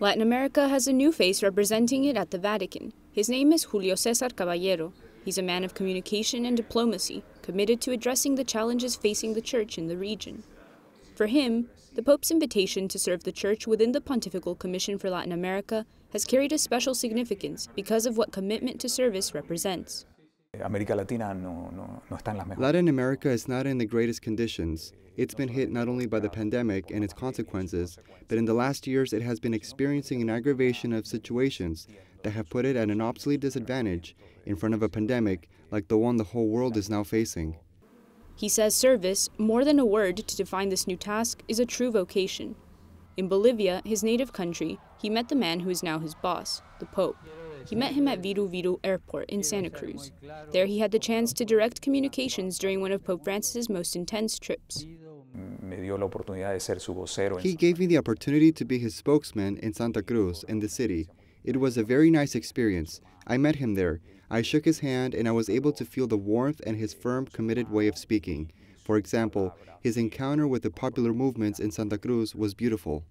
Latin America has a new face representing it at the Vatican. His name is Julio Cesar Caballero. He's a man of communication and diplomacy, committed to addressing the challenges facing the Church in the region. For him, the Pope's invitation to serve the Church within the Pontifical Commission for Latin America has carried a special significance because of what commitment to service represents. Latin America is not in the greatest conditions. It's been hit not only by the pandemic and its consequences, but in the last years it has been experiencing an aggravation of situations that have put it at an obsolete disadvantage in front of a pandemic like the one the whole world is now facing. He says service, more than a word to define this new task, is a true vocation. In Bolivia, his native country, he met the man who is now his boss, the Pope. He met him at Viru Viru Airport in Santa Cruz. There he had the chance to direct communications during one of Pope Francis's most intense trips. He gave me the opportunity to be his spokesman in Santa Cruz, in the city. It was a very nice experience. I met him there. I shook his hand and I was able to feel the warmth and his firm, committed way of speaking. For example, his encounter with the popular movements in Santa Cruz was beautiful.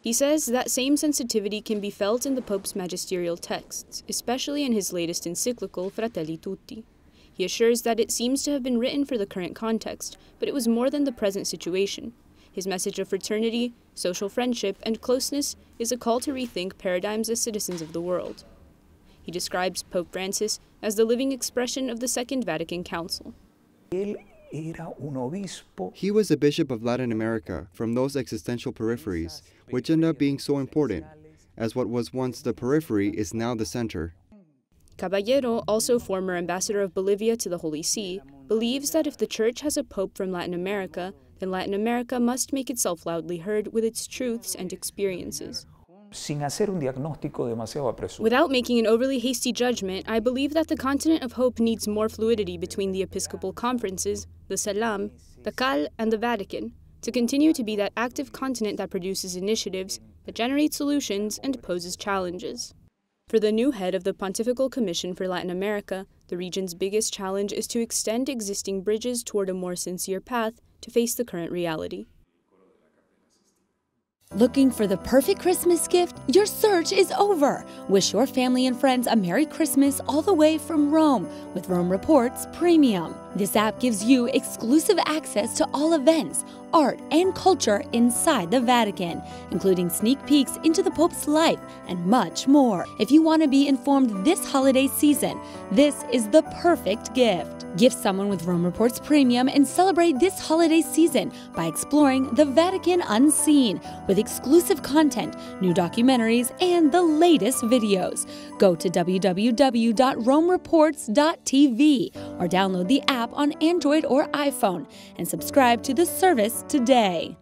He says that same sensitivity can be felt in the Pope's magisterial texts, especially in his latest encyclical, Fratelli Tutti. He assures that it seems to have been written for the current context, but it was more than the present situation. His message of fraternity, social friendship, and closeness is a call to rethink paradigms as citizens of the world. He describes Pope Francis as the living expression of the Second Vatican Council. He was a bishop of Latin America from those existential peripheries, which end up being so important, as what was once the periphery is now the center. Caballero, also former ambassador of Bolivia to the Holy See, believes that if the Church has a pope from Latin America, then Latin America must make itself loudly heard with its truths and experiences. Without making an overly hasty judgment, I believe that the continent of hope needs more fluidity between the episcopal conferences, the CELAM, the CAL, and the Vatican, to continue to be that active continent that produces initiatives, that generates solutions, and poses challenges. For the new head of the Pontifical Commission for Latin America, the region's biggest challenge is to extend existing bridges toward a more sincere path to face the current reality. Looking for the perfect Christmas gift? Your search is over. Wish your family and friends a Merry Christmas all the way from Rome with Rome Reports Premium. This app gives you exclusive access to all events, art, and culture inside the Vatican, including sneak peeks into the Pope's life and much more. If you want to be informed this holiday season, this is the perfect gift. Gift someone with Rome Reports Premium and celebrate this holiday season by exploring the Vatican Unseen with exclusive content, new documentaries, and the latest videos. Go to www.romereports.tv or download the app on Android or iPhone and subscribe to the service today.